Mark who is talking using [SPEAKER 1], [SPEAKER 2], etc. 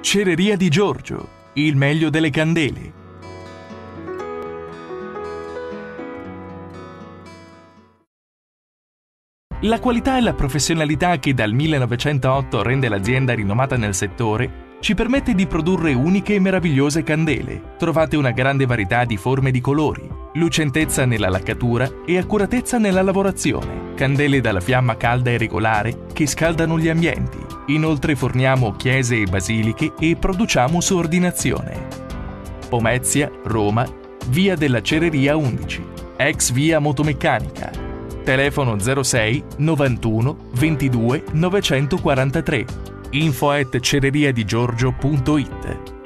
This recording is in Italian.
[SPEAKER 1] Cereria di Giorgio, il meglio delle candele. La qualità e la professionalità che dal 1908 rende l'azienda rinomata nel settore ci permette di produrre uniche e meravigliose candele. Trovate una grande varietà di forme e di colori, lucentezza nella laccatura e accuratezza nella lavorazione. Candele dalla fiamma calda e regolare che scaldano gli ambienti. Inoltre forniamo chiese e basiliche e produciamo su ordinazione. Pomezia, Roma, via della Cereria 11, ex via Motomeccanica. Telefono 06 91 22 943 info at cereriadigiorgio.it